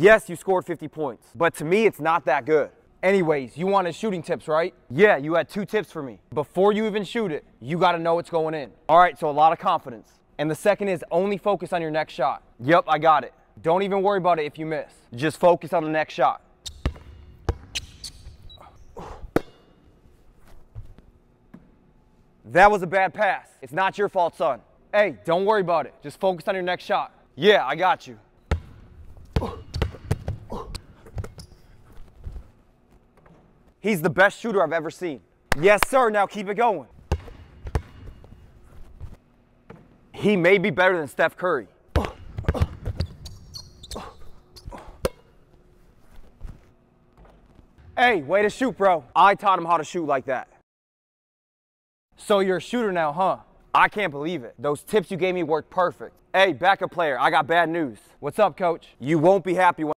Yes, you scored 50 points, but to me, it's not that good. Anyways, you wanted shooting tips, right? Yeah, you had two tips for me. Before you even shoot it, you got to know it's going in. All right, so a lot of confidence. And the second is only focus on your next shot. Yep, I got it. Don't even worry about it if you miss. Just focus on the next shot. That was a bad pass. It's not your fault, son. Hey, don't worry about it. Just focus on your next shot. Yeah, I got you. He's the best shooter I've ever seen. Yes, sir. Now keep it going. He may be better than Steph Curry. Hey, way to shoot, bro. I taught him how to shoot like that. So you're a shooter now, huh? I can't believe it. Those tips you gave me worked perfect. Hey, backup player, I got bad news. What's up, coach? You won't be happy when